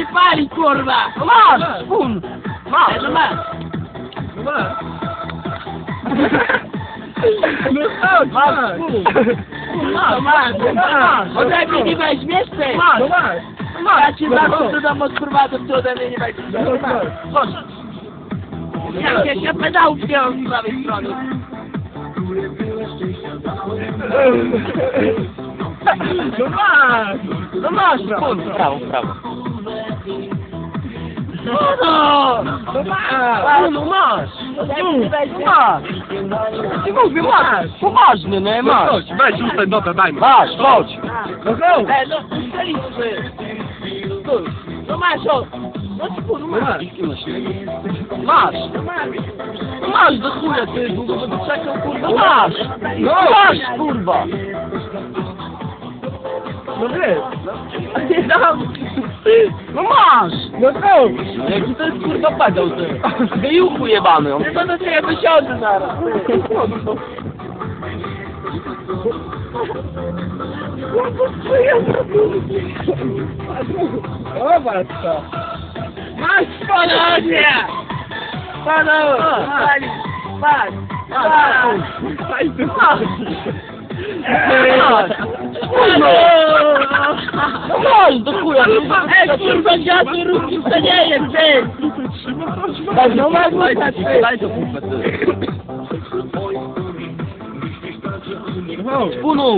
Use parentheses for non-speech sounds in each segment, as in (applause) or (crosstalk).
się pali, kurwa! No masz, spun! Masz! No masz! No masz. No chodź, Masz, masz. spun! No masz! No masz! Ode mnie nie weźmiesz ty! Masz! No masz. Ja ci zaraz do domu odprowadzę, ty ode mnie nie weźmiesz. No chodź. Chodź! Ja się się pedałów z prawej strony. No masz. No masz! Prawo, prawo. No no! No masz. A, no masz! Weźmiesz. Masz! Ty mówię, masz! Poważnie, nie? No Masz! chodź, weź już ten dobra, daj mi. Masz, chodź! No chodź. E, no, ustaliliśmy. No masz, o! No spór, No masz. masz. Masz! No masz. No masz do chuja, ty długo będę czekał, kurwa! No masz! No masz, kurwa! No wiesz. Dam! (laughs) No masz! No chodź. Jaki to jest kurwa pedał, ty? Gejuchu jebany, on. Chyba do ciebie wysiądę zaraz. Zobacz to. Masz panowie! Panowie! Patrz! Patrz! Patrz! Daj tu. Masz! No! No masz do chuja! Ej, kurwa, dziadu, ruski to nie jest, ty! Daj, No masz, ty. daj to kurwa, ty. No. Spunu!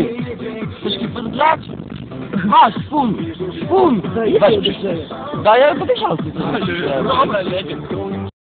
Chcesz mi podgrać? Masz, spun! Spun! Daję po tysiącu. Dobra, jedziemy.